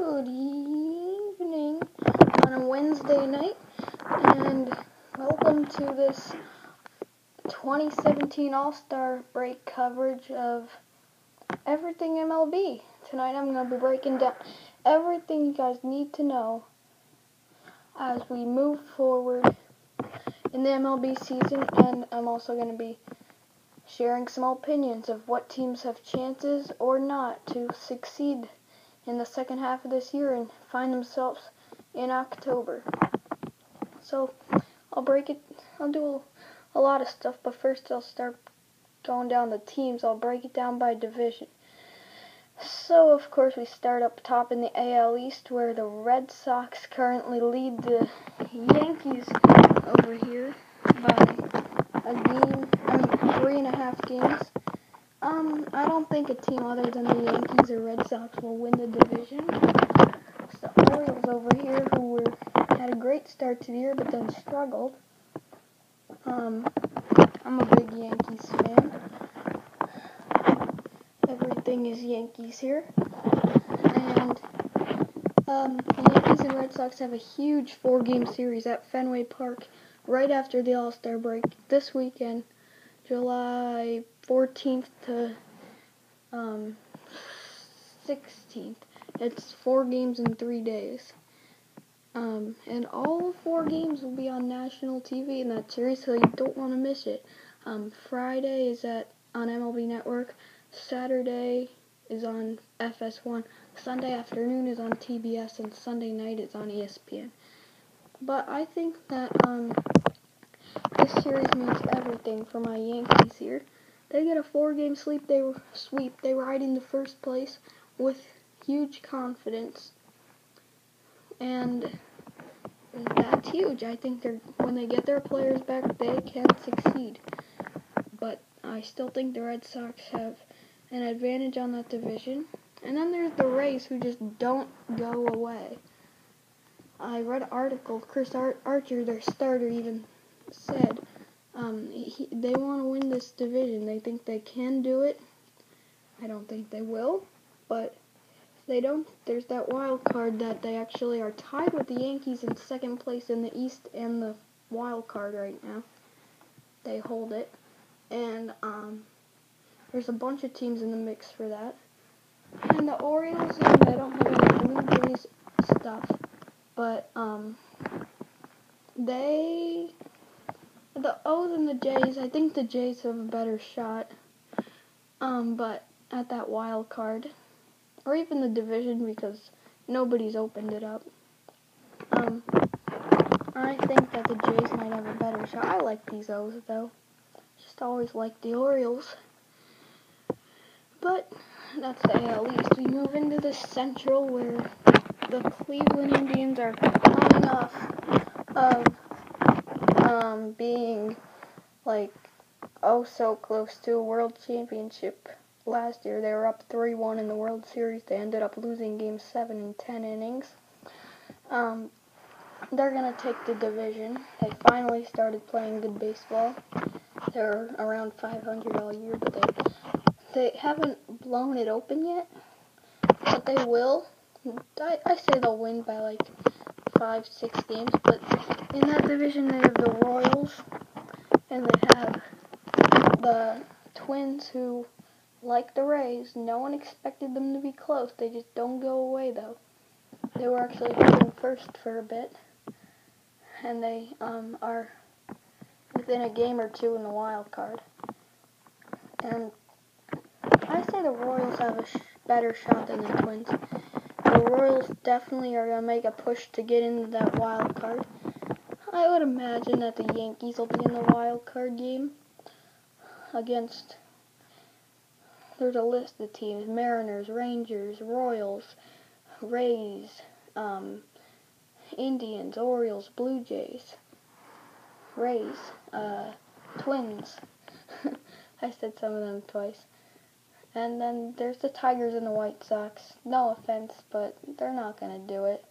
Good evening on a Wednesday night, and welcome to this 2017 All Star break coverage of everything MLB. Tonight I'm going to be breaking down everything you guys need to know as we move forward in the MLB season, and I'm also going to be sharing some opinions of what teams have chances or not to succeed in the second half of this year and find themselves in October. So I'll break it, I'll do a, a lot of stuff, but first I'll start going down the teams. I'll break it down by division. So, of course, we start up top in the AL East where the Red Sox currently lead the Yankees over here by a game, I mean, three and a half games. Um, I don't think a team other than the Yankees or Red Sox will win the division. It's the Orioles over here who were had a great start to the year but then struggled. Um, I'm a big Yankees fan. Everything is Yankees here. And um, the Yankees and Red Sox have a huge four-game series at Fenway Park right after the All-Star break this weekend. July 14th to um, 16th. It's four games in three days. Um, and all four games will be on national TV in that series, so you don't want to miss it. Um, Friday is at on MLB Network. Saturday is on FS1. Sunday afternoon is on TBS, and Sunday night is on ESPN. But I think that um, this series means everything for my Yankees here. They get a four-game sweep. They sweep. They ride into first place with huge confidence, and that's huge. I think when they get their players back, they can succeed. But I still think the Red Sox have an advantage on that division. And then there's the Rays, who just don't go away. I read an article. Chris Ar- Archer, their starter, even said um, he, they want to win this division. They think they can do it. I don't think they will, but they don't, there's that wild card that they actually are tied with the Yankees in second place in the East and the wild card right now. They hold it, and um, there's a bunch of teams in the mix for that. And the Orioles, I don't have any Blue Jays stuff, but um, they the O's and the J's, I think the J's have a better shot. Um, but at that wild card, or even the division because nobody's opened it up. Um, I think that the Jays might have a better shot. I like these O's though. Just always like the Orioles. But that's the AL East. We move into the Central where the Cleveland Indians are coming off of um, being like oh so close to a world championship last year. They were up 3-1 in the World Series. They ended up losing game 7 in 10 innings. Um, they're going to take the division. They finally started playing good baseball. They're around 500 all year, but they they haven't blown it open yet. But they will. I, I say they'll win by like five, six games, but in that division they have the Royals and they have the Twins who like the Rays, no one expected them to be close. They just don't go away though. They were actually holding first for a bit. And they um, are within a game or two in the wild card. And I say the Royals have a sh- better shot than the Twins. Royals definitely are going to make a push to get into that wild card. I would imagine that the Yankees will be in the wild card game against. There's a list of teams: Mariners, Rangers, Royals, Rays, um, Indians, Orioles, Blue Jays, Rays, uh, Twins. I said some of them twice. And then there's the Tigers and the White Sox. No offense, but they're not going to do it.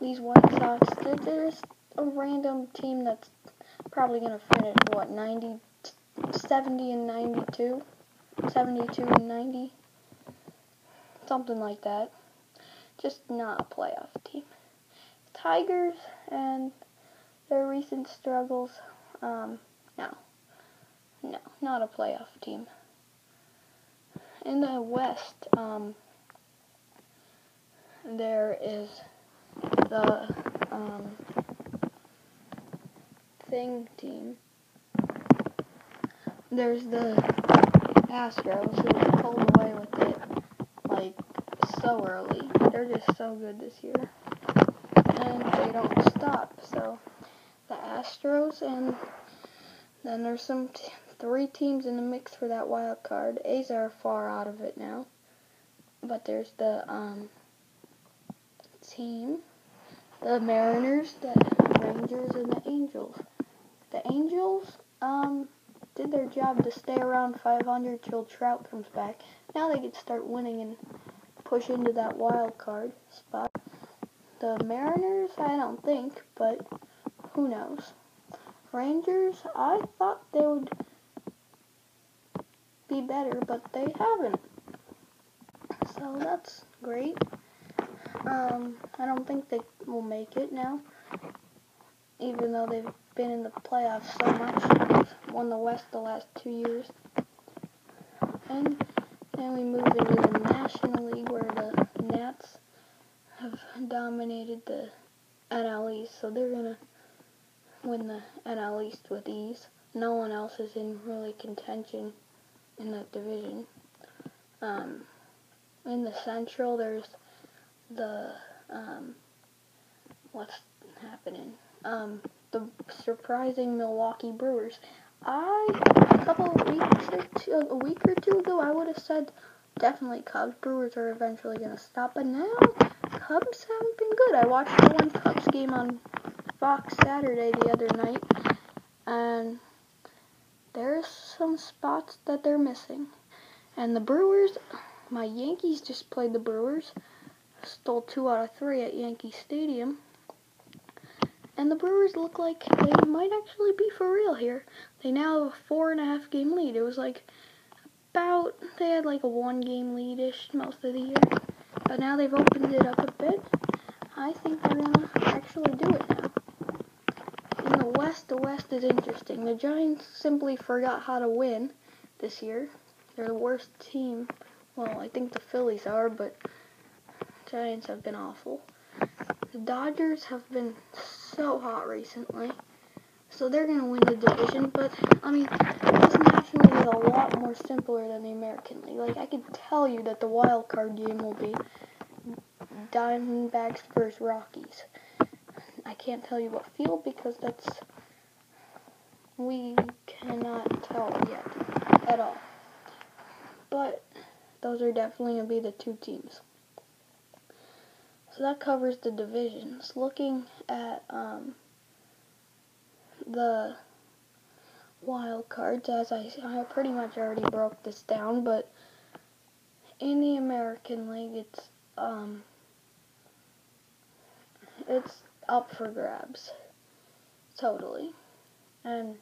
These White Sox, they're just a random team that's probably going to finish, what, 90, 70 and 92? 72 and 90? Something like that. just not a playoff team. Tigers and their recent struggles, um, no. No, not a playoff team. In the West, um, there is the um, thing team. There's the Astros who pulled away with it like so early. They're just so good this year. And they don't stop. So the Astros and then there's some t- three teams in the mix for that wild card. A's are far out of it now. But there's the um team, the Mariners, the Rangers and the Angels. The Angels um did their job to stay around 500 till Trout comes back. Now they could start winning and push into that wild card spot. The Mariners, I don't think, but who knows. Rangers, I thought they would be better, but they haven't. So that's great. Um, I don't think they will make it now, even though they've been in the playoffs so much. Won the West the last two years. And then we move into the National League where the Nats have dominated the NL East, so they're gonna win the NL East with ease. No one else is in really contention in that division. Um, in the Central, there's the um, what's happening? Um, the surprising Milwaukee Brewers. I a couple weeks or two, a week or two ago, I would have said definitely Cubs. Brewers are eventually gonna stop, but now Cubs haven't been good. I watched the one Cubs game on Fox Saturday the other night, and there's some spots that they're missing. And the Brewers, my Yankees just played the Brewers, stole two out of three at Yankee Stadium. And the Brewers look like they might actually be for real here. They now have a four and a half game lead. It was like about, they had like a one game lead ish most of the year. But now they've opened it up a bit. I think they're going to actually do it now. The West, the West is interesting. The Giants simply forgot how to win this year. They're the worst team. Well, I think the Phillies are, but Giants have been awful. The Dodgers have been so hot recently. So they're going to win the division, but I mean, this National League is a lot more simpler than the American League. Like, I can tell you that the wild card game will be Diamondbacks versus Rockies. I can't tell you what field because that's we cannot tell yet at all. But those are definitely going to be the two teams. So that covers the divisions. Looking at um, the wild cards, as I, I pretty much already broke this down, but in the American League, it's um, it's up for grabs, totally, and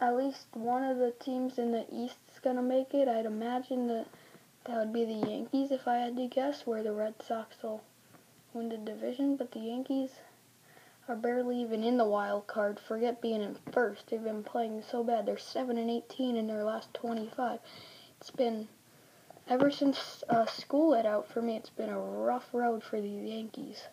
at least one of the teams in the East is gonna make it. I'd imagine that that would be the Yankees if I had to guess, where the Red Sox will win the division, but the Yankees are barely even in the wild card. Forget being in first. They've been playing so bad. They're 7 and 18 in their last 25. It's been ever since uh, school let out for me. It's been a rough road for the Yankees.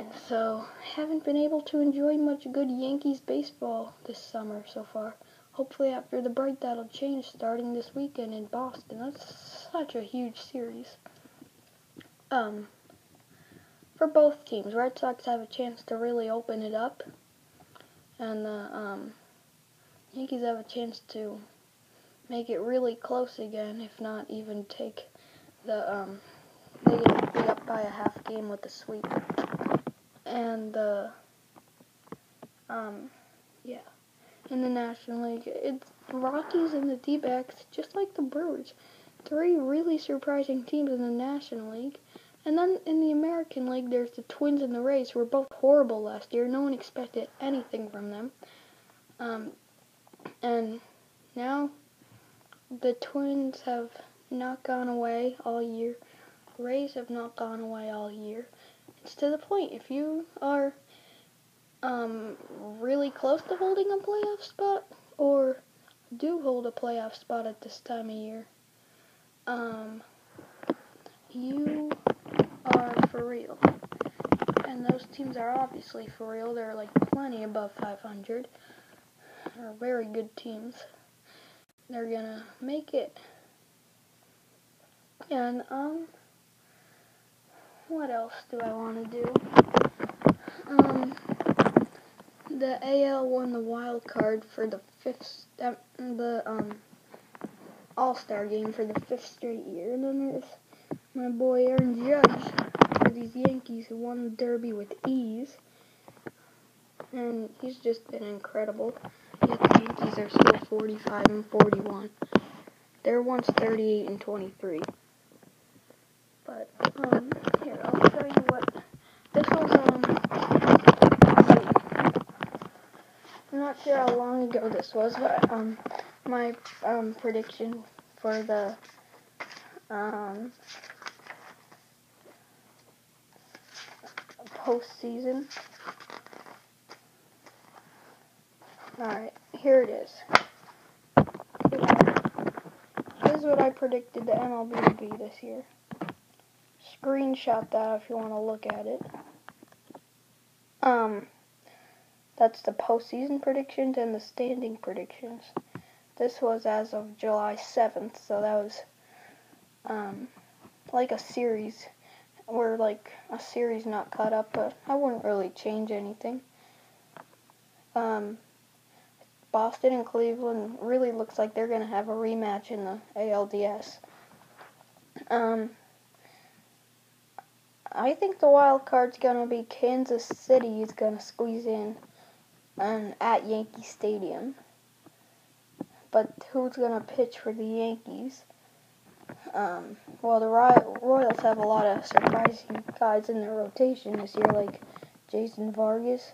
And so, haven't been able to enjoy much good Yankees baseball this summer so far. Hopefully after the break that'll change starting this weekend in Boston. That's such a huge series. Um for both teams. Red Sox have a chance to really open it up, and the um, Yankees have a chance to make it really close again, if not even take the um, they get be up by a half game with the sweep, and the um, yeah, in the National League, it's Rockies and the D-backs, just like the Brewers, three really surprising teams in the National League. And then in the American League, there's the Twins and the Rays, who were both horrible last year. No one expected anything from them. Um, and now the Twins have not gone away all year Rays have not gone away all year. It's to the point. If you are um, really close to holding a playoff spot, or do hold a playoff spot at this time of year, um, you are for real. And those teams are obviously for real. They're like plenty above 500. They're very good teams. They're gonna make it. And, um, what else do I want to do? Um, the AL won the wild card for the fifth, uh, the, um, All-Star game for the fifth straight year. And then there's my boy Aaron Judge for these Yankees who won the Derby with ease. And he's just been incredible. Yet the Yankees are still 45 and 41. They're once 38 and 23. But, um, I'll show you what, this was, um, I'm not sure how long ago this was, but, um, my, um, prediction for the, um, postseason. Alright, here it is. This is what I predicted the MLB to be this year. Screenshot that if you want to look at it. Um, that's the postseason predictions and the standing predictions. This was as of July 7th, so that was um, like a series we're like a series not caught up, but I wouldn't really change anything. Um, Boston and Cleveland really looks like they're going to have a rematch in the ALDS. Um, I think the wild card's to be Kansas City is to squeeze in um, at Yankee Stadium. But who's to pitch for the Yankees? Um, well, the Royals have a lot of surprising guys in their rotation this year, like Jason Vargas.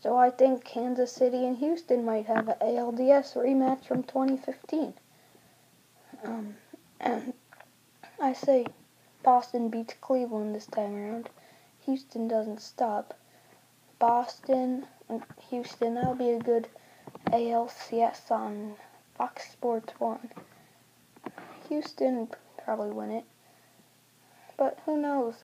So I think Kansas City and Houston might have an ALDS rematch from 2015. Um, and I say Boston beats Cleveland this time around. Houston doesn't stop. Boston Houston, that'll be a good ALCS on Fox Sports 1. Houston probably win it. But who knows?